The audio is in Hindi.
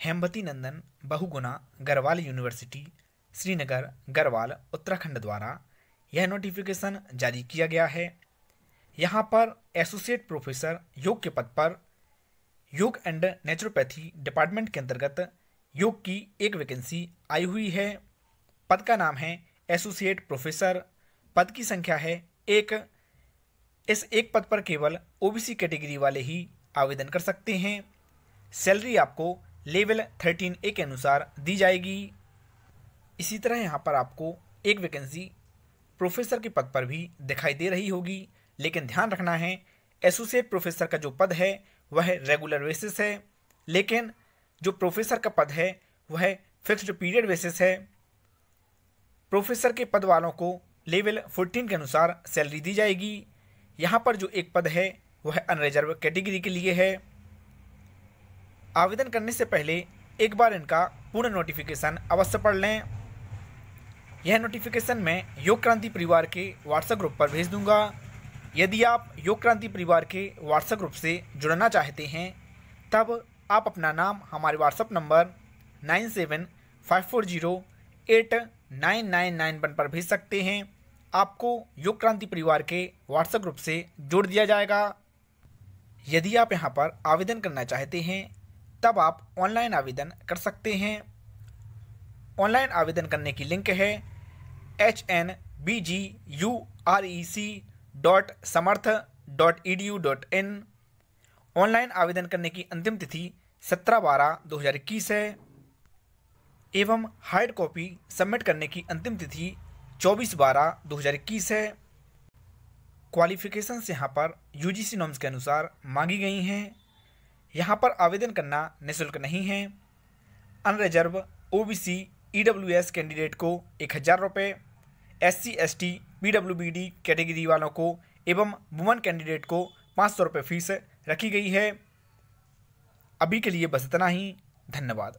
हेमवती नंदन, बहुगुणा गढ़वाल यूनिवर्सिटी, श्रीनगर गढ़वाल उत्तराखंड द्वारा यह नोटिफिकेशन जारी किया गया है। यहाँ पर एसोसिएट प्रोफेसर योग के पद पर, योग एंड नेचुरोपैथी डिपार्टमेंट के अंतर्गत योग की एक वैकेंसी आई हुई है। पद का नाम है एसोसिएट प्रोफेसर पद की संख्या है एक। इस एक पद पर केवल ओबीसी कैटेगरी वाले ही आवेदन कर सकते हैं। सैलरी आपको लेवल थर्टीन ए के अनुसार दी जाएगी। इसी तरह यहाँ पर आपको एक वैकेंसी प्रोफेसर के पद पर भी दिखाई दे रही होगी, लेकिन ध्यान रखना है, एसोसिएट प्रोफेसर का जो पद है, वह रेगुलर बेसिस है, लेकिन जो प्रोफेसर का पद है, वह फिक्स्ड पीरियड बेसिस है। प्रोफेसर के पद वालों को लेवल 14 के अनुसार सैलरी दी जाएगी। यहाँ पर जो एक पद है, वह अनरिजर्व कैटेगरी के लिए है। आवेदन करने से पहले एक बार इनका पूर्ण नोटिफिकेशन अवश्य पढ़ लें। यह नोटिफिकेशन मैं योग क्रांति परिवार के व्हाट्सएप ग्रुप पर भेज दूँगा। यदि आप योग क्रांति परिवार के व्हाट्सएप ग्रुप से जुड़ना चाहते हैं, तब आप अपना नाम, हमारे WhatsApp number nine seven five four zero eight nine nine nine one पर भेज सकते हैं। आपको योग क्रांति परिवार के व्हाट्सएप ग्रुप से जोड़ दिया जाएगा। यदि आप यहाँ पर आवेदन करना चाहते हैं तब आप ऑनलाइन आवेदन कर सकते हैं। ऑनलाइन आवेदन करने की लिंक है H N B G U R E C dot Samarth dot E D U dot in online आवेदन करने की अंतिम तिथि सत्रह बारह दो हज़ार इक्कीस है। एवं हार्ड कॉपी सबमिट करने की अंतिम तिथि चौबीस बारह दो हज़ार इक्कीस है। क्वालिफिकेशंस यहाँ पर यूजीसी नॉर्म्स के अनुसार मांगी गई हैं। यहाँ पर आवेदन करना निःशुल्क नहीं है। Unreserve O B C E W S candidate को एक हज़ार रुपये S C S T P W B D category वालों को एवं वुमन कैंडिडेट को पाँच सौ रुपये फ़ीस रखी गई है। अभी के लिए बस इतना ही। धन्यवाद।